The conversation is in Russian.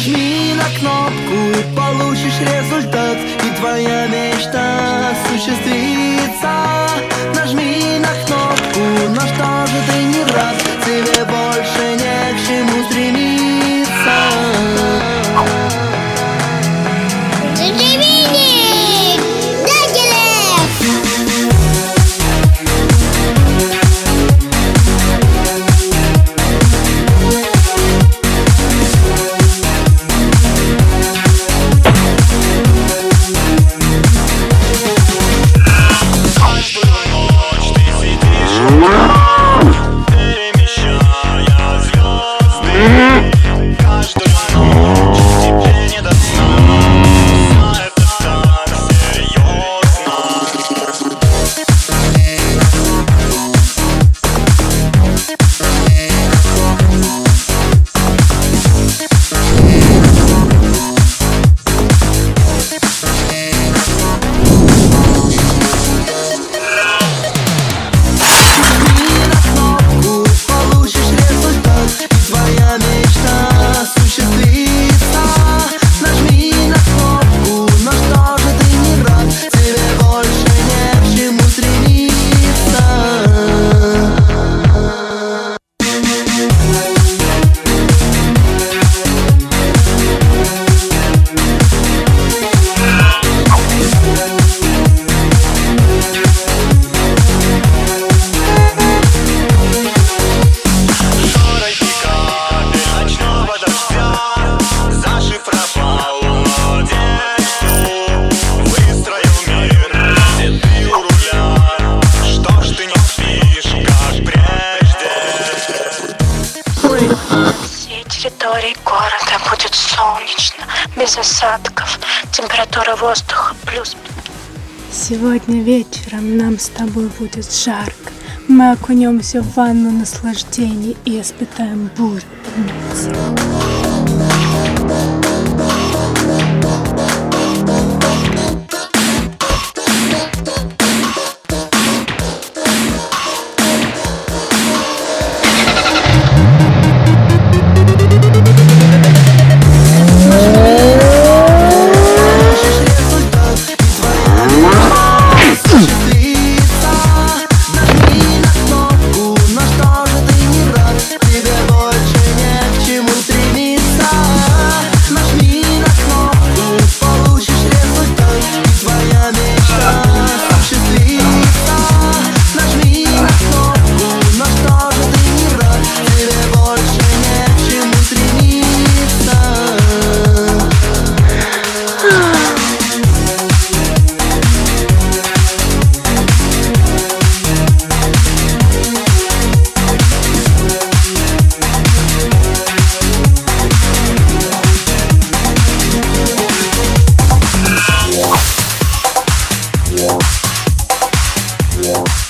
Нажми на кнопку и получишь результат. Mm-hmm. Завтра будет солнечно, без осадков. Температура воздуха плюс. Сегодня вечером нам с тобой будет жарко. Мы окунемся в ванну наслаждений и испытаем бурю. more.